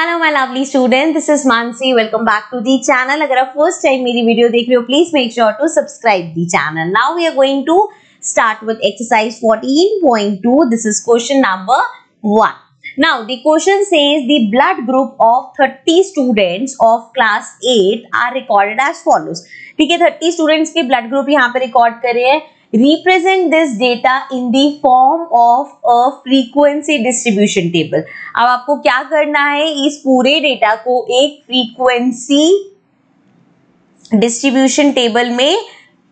Hello my lovely student this is Mansi welcome back to the channel अगर आप first time मेरी video देख रहे हो please make sure to subscribe the channel now we are going to start with exercise 14.2 this is question number one now the question says the blood group of 30 students of class eight are recorded as follows ठीक है thirty students के blood group यहाँ पे record करे हैं. Represent this data in the form of a frequency distribution table. अब आपको क्या करना है? इस पूरे डेटा को एक फ्रीक्वेंसी डिस्ट्रीब्यूशन टेबल में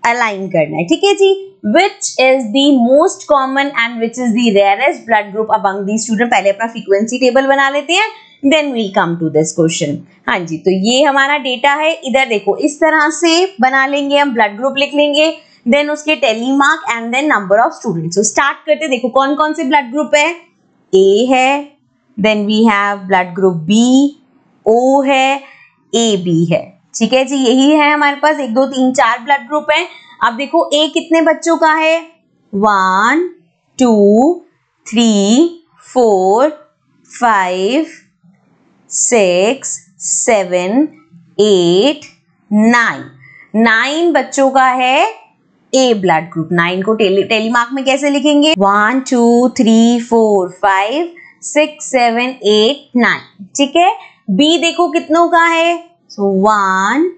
अलाइन करना है। ठीक है जी? Which is the most common and which is the rarest blood group among the student पहले अपना फ्रीक्वेंसी टेबल बना लेते हैं then we'll come to this question हाँ जी तो ये हमारा डेटा है। इधर देखो, इस तरह से बना लेंगे हम ब्लड ग्रुप लिख लेंगे। देन उसके tally mark and then number of student so start करते, देखो कौन कौन से ब्लड ग्रुप है? ए है then we have blood group B O है ए बी है. ठीक है जी, यही है हमारे पास, एक, दो, तीन, चार ब्लड ग्रुप है. अब देखो ए कितने बच्चों का है? One two three four five six seven eight nine nine बच्चों का है ए ब्लड ग्रुप नाइन को टेली टेलीमार्क में कैसे लिखेंगे? One two three four five six seven eight nine ठीक है? बी देखो कितनों का है? So one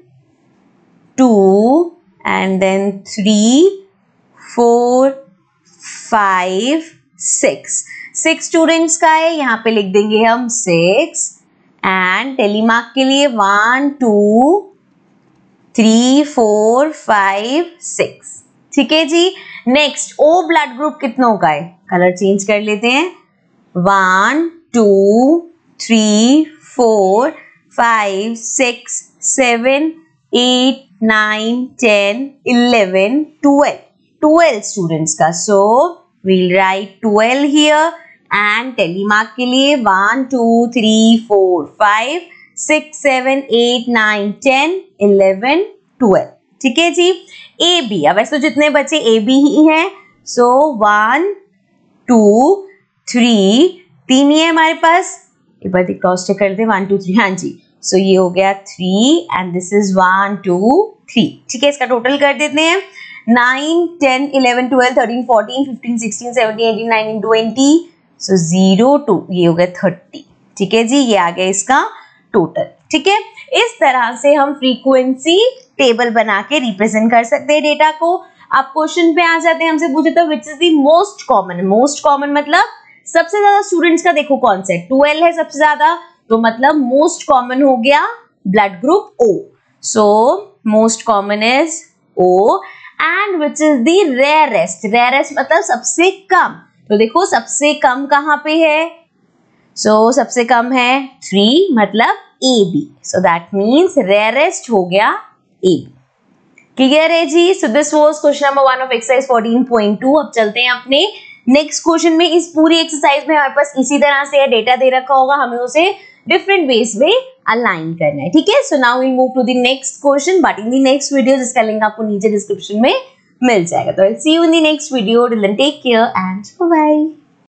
two and then three four five six six students का है, यहाँ पे लिख देंगे हम सिक्स एंड टेलीमार्क के लिए one two three four five six ठीक है जी? नेक्स्ट ओ ब्लड ग्रुप कितनों का है? कलर चेंज कर लेते हैं। One two three four five six seven eight nine ten eleven twelve twelve students का। So we'll write twelve here and tally mark के लिए one two three four five six seven eight nine ten eleven twelve ठीक है जी? A B अब ऐसे तो जितने बच्चे ए बी ही हैं। सो वन टू थ्री तीन ही है हमारे पास। एक बार क्रॉस चेक कर दे वन टू थ्री हाँ जी। सो so, ये हो गया three and this is one two three ठीक है? इसका टोटल कर देते हैं। Nine ten eleven twelve thirteen fourteen fifteen sixteen seventeen eighteen nineteen twenty so zero two ये हो गया थर्टी ठीक है जी? ये आ गया इसका टोटल ठीक है? इस तरह से हम फ्रीक्वेंसी टेबल बना के रिप्रेजेंट कर सकते हैं डेटा को। आप क्वेश्चन पे आ जाते हैं हमसे पूछे तो which is the most common most common मतलब सबसे ज़्यादा स्टूडेंट्स का देखो कौन सा? ट्वेल्व है सबसे ज़्यादा तो मतलब मोस्ट कॉमन हो गया blood group O so most common is O and which is the rarest rarest मतलब सबसे कम। तो देखो सबसे कम कहाँ पे है? सो so, सबसे कम है थ्री मतलब A B so that means rarest हो गया ए बी क्लियर है जी? So this was question number one of exercise 14.2 अब चलते हैं अपने नेक्स्ट क्वेश्चन में। इस पूरी एक्सरसाइज में हमारे पास इसी तरह से डेटा दे रखा होगा। हमें उसे डिफरेंट वेज में अलाइन करना है। ठीक है? So now we move to the next question but in the next video जिसका लिंक आपको नीचे डिस्क्रिप्शन में मिल जाएगा। तो see you in the next video take care and bye